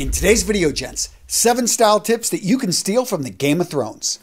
In today's video, gents, seven style tips that you can steal from the Game of Thrones.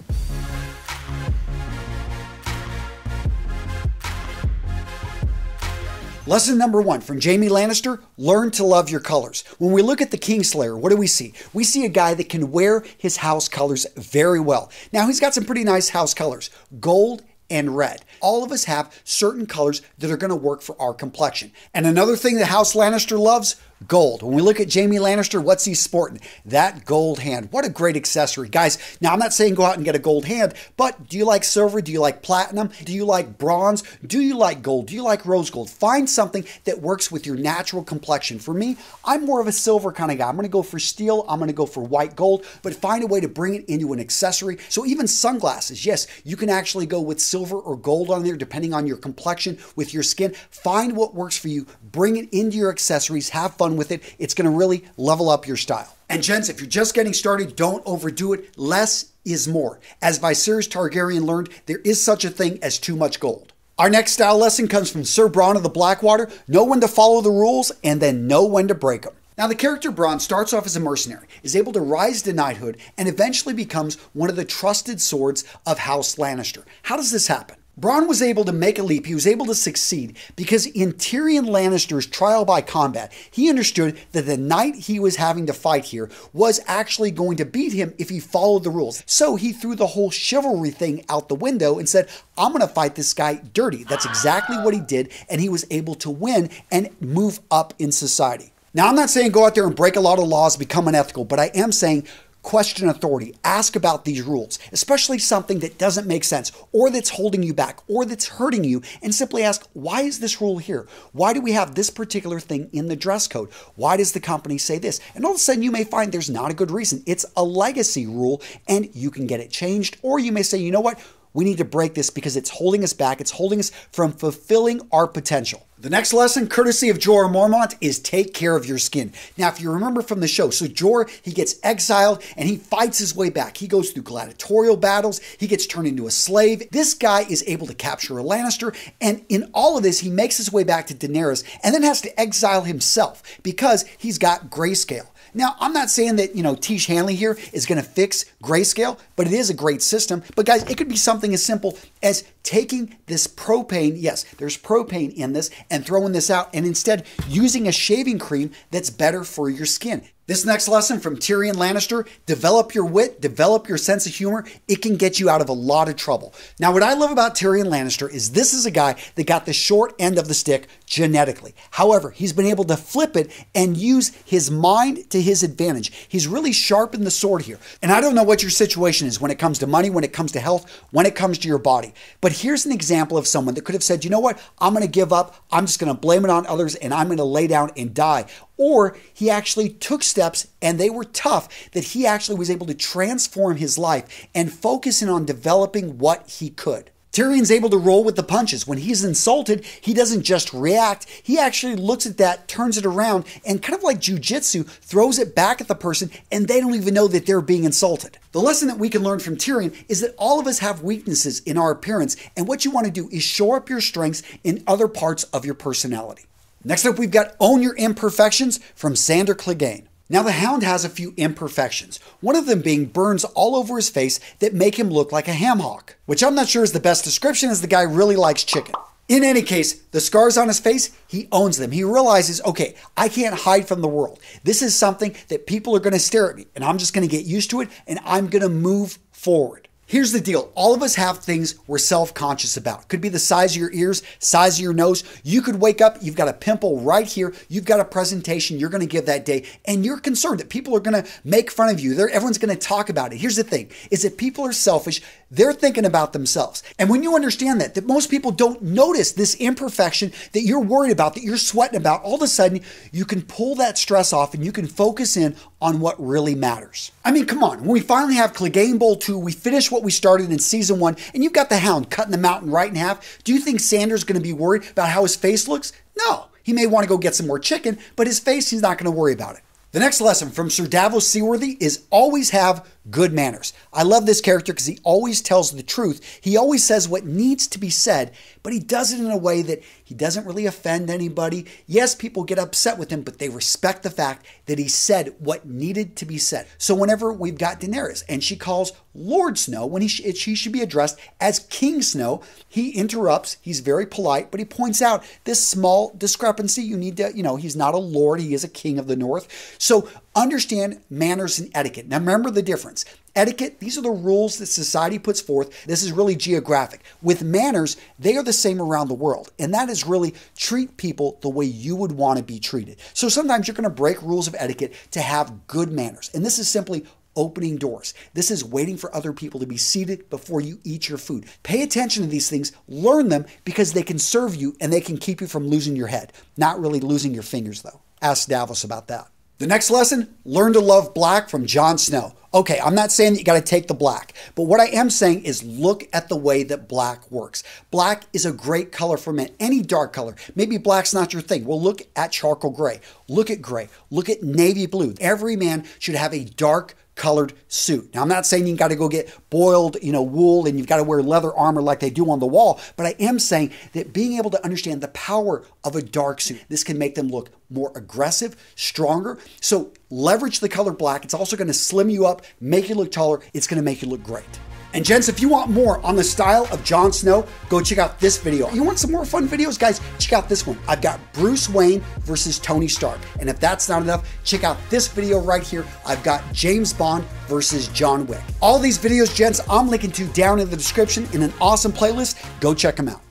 Lesson number one from Jaime Lannister learn to love your colors. When we look at the Kingslayer, what do we see? We see a guy that can wear his house colors very well. Now, he's got some pretty nice house colors gold and red. All of us have certain colors that are going to work for our complexion. And another thing that House Lannister loves gold. When we look at Jaime Lannister, what's he sporting? That gold hand. What a great accessory. Guys, now I'm not saying go out and get a gold hand, but do you like silver? Do you like platinum? Do you like bronze? Do you like gold? Do you like rose gold? Find something that works with your natural complexion. For me, I'm more of a silver kind of guy. I'm going to go for steel. I'm going to go for white gold, but find a way to bring it into an accessory. So even sunglasses, yes, you can actually go with silver or gold on there depending on your complexion with your skin. Find what works for you. Bring it into your accessories. Have fun with it. It's going to really level up your style. And gents, if you're just getting started, don't overdo it. Less is more. As Viserys Targaryen learned, there is such a thing as too much gold. Our next style lesson comes from Sir Bronn of the Blackwater. Know when to follow the rules and then know when to break them. Now, the character Bronn starts off as a mercenary, is able to rise to knighthood, and eventually becomes one of the trusted swords of House Lannister. How does this happen? Bronn was able to make a leap. He was able to succeed because in Tyrion Lannister's trial by combat, he understood that the knight he was having to fight here was actually going to beat him if he followed the rules. So he threw the whole chivalry thing out the window and said, I'm going to fight this guy dirty. That's exactly what he did, and he was able to win and move up in society. Now, I'm not saying go out there and break a lot of laws, become unethical, but I am saying question authority. Ask about these rules, especially something that doesn't make sense or that's holding you back or that's hurting you, and simply ask, why is this rule here? Why do we have this particular thing in the dress code? Why does the company say this? And all of a sudden, you may find there's not a good reason. It's a legacy rule, and you can get it changed, or you may say, you know what? We need to break this because it's holding us back. It's holding us from fulfilling our potential. The next lesson, courtesy of Jorah Mormont, is take care of your skin. Now, if you remember from the show, so Jorah, he gets exiled and he fights his way back. He goes through gladiatorial battles. He gets turned into a slave. This guy is able to capture a Lannister. And in all of this, he makes his way back to Daenerys and then has to exile himself because he's got grayscale. Now, I'm not saying that, you know, Tiege Hanley here is going to fix grayscale, but it is a great system. But guys, it could be something as simple as taking this propane, yes, there's propane in this, and throwing this out, and instead using a shaving cream that's better for your skin. This next lesson from Tyrion Lannister develop your wit, develop your sense of humor. It can get you out of a lot of trouble. Now, what I love about Tyrion Lannister is this is a guy that got the short end of the stick genetically. However, he's been able to flip it and use his mind to his advantage. He's really sharpened the sword here. And I don't know what your situation is when it comes to money, when it comes to health, when it comes to your body. But here's an example of someone that could have said, you know what? I'm going to give up. I'm just going to blame it on others and I'm going to lay down and die or he actually took steps and they were tough that he actually was able to transform his life and focus in on developing what he could. Tyrion's able to roll with the punches. When he's insulted, he doesn't just react. He actually looks at that, turns it around, and kind of like jujitsu, throws it back at the person, and they don't even know that they're being insulted. The lesson that we can learn from Tyrion is that all of us have weaknesses in our appearance, and what you want to do is shore up your strengths in other parts of your personality. Next up, we've got Own Your Imperfections from Sandor Clegane. Now, the hound has a few imperfections, one of them being burns all over his face that make him look like a ham hock, which I'm not sure is the best description as the guy really likes chicken. In any case, the scars on his face, he owns them. He realizes, okay, I can't hide from the world. This is something that people are going to stare at me, and I'm just going to get used to it, and I'm going to move forward. Here's the deal. All of us have things we're self-conscious about. Could be the size of your ears, size of your nose. You could wake up, you've got a pimple right here. You've got a presentation you're going to give that day and you're concerned that people are going to make fun of you. They're, everyone's going to talk about it. Here's the thing is that people are selfish. They're thinking about themselves. And when you understand that, that most people don't notice this imperfection that you're worried about, that you're sweating about, all of a sudden you can pull that stress off and you can focus in on what really matters. I mean, come on. When we finally have Clegane Bowl 2, we finish what we started in season 1, and you've got the Hound cutting the mountain right in half. Do you think Sandor's going to be worried about how his face looks? No. He may want to go get some more chicken, but his face, he's not going to worry about it. The next lesson from Sir Davos Seaworthy is always have good manners. I love this character because he always tells the truth. He always says what needs to be said, but he does it in a way that he doesn't really offend anybody. Yes, people get upset with him, but they respect the fact that he said what needed to be said. So whenever we've got Daenerys and she calls Lord Snow when he sh- she should be addressed as King Snow, he interrupts. He's very polite, but he points out this small discrepancy. You need to, you know, he's not a lord, he is a king of the north. So understand manners and etiquette. Now remember the difference. Etiquette, these are the rules that society puts forth. This is really geographic. With manners, they are the same around the world. And that is really treat people the way you would want to be treated. So sometimes you're going to break rules of etiquette to have good manners. And this is simply opening doors. This is waiting for other people to be seated before you eat your food. Pay attention to these things, learn them because they can serve you and they can keep you from losing your head. Not really losing your fingers, though. Ask Davos about that. The next lesson learn to love black from Jon Snow. Okay, I'm not saying that you got to take the black, but what I am saying is look at the way that black works. Black is a great color for men, any dark color. Maybe black's not your thing. Well, look at charcoal gray, look at gray, look at navy blue. Every man should have a dark colored suit. Now, I'm not saying you got to go get boiled, you know, wool and you've got to wear leather armor like they do on the wall, but I am saying that being able to understand the power of a dark suit, this can make them look more aggressive, stronger. So leverage the color black. It's also going to slim you up, make you look taller. It's going to make you look great. And gents, if you want more on the style of Jon Snow, go check out this video. You want some more fun videos, guys? Check out this one. I've got Bruce Wayne versus Tony Stark. And if that's not enough, check out this video right here. I've got James Bond versus John Wick. All these videos, gents, I'm linking to down in the description in an awesome playlist. Go check them out.